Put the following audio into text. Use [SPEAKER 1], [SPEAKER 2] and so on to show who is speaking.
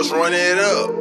[SPEAKER 1] Let's run it up.